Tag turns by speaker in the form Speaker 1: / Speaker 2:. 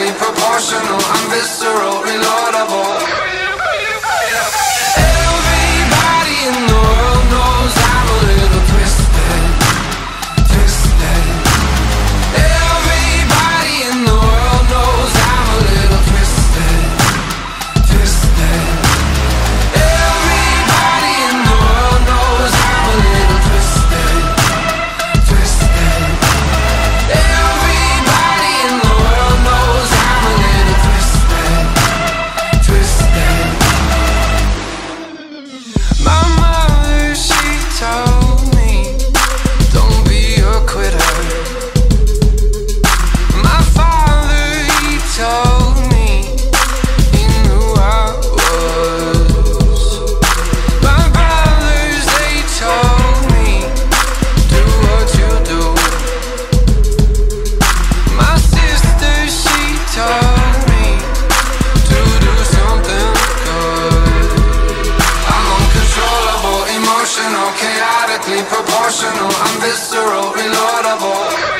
Speaker 1: Proportional, I'm visceral, reloadable. proportional, I'm visceral, reloadable.